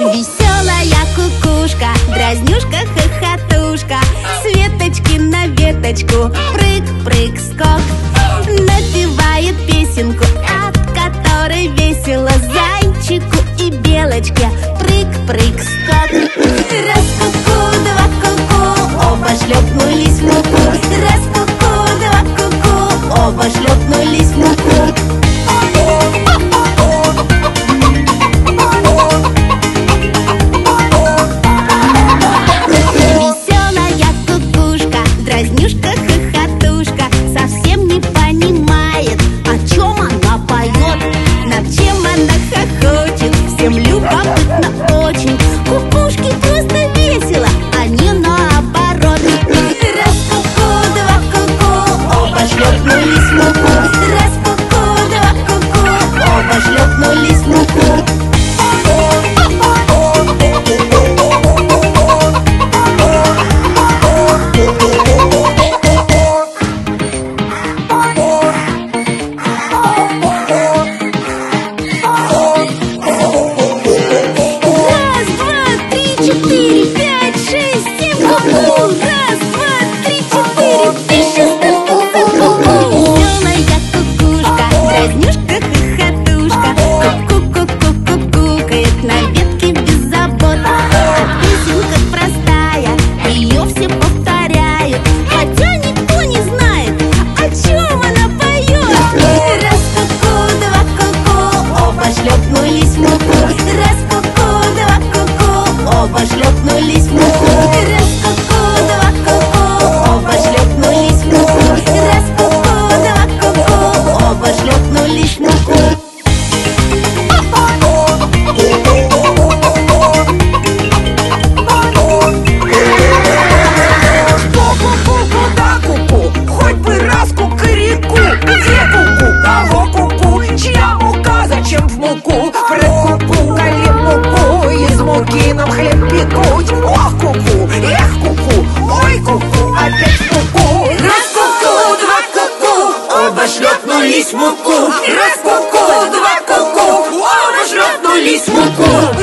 Веселая кукушка, дразнюшка, хохотушка. С веточки на веточку, прыг-прыг-скок Напевает песенку, от которой весело Зайчику и белочке, прыг-прыг-скок Раз ку-ку, два ку-ку, оба шлепнулись в муку Раз ку-ку, два ку-ку, оба шлепнулись пошляпнулись мы. жмакнулись муку, раз куку, два куку, оба жмакнулись муку.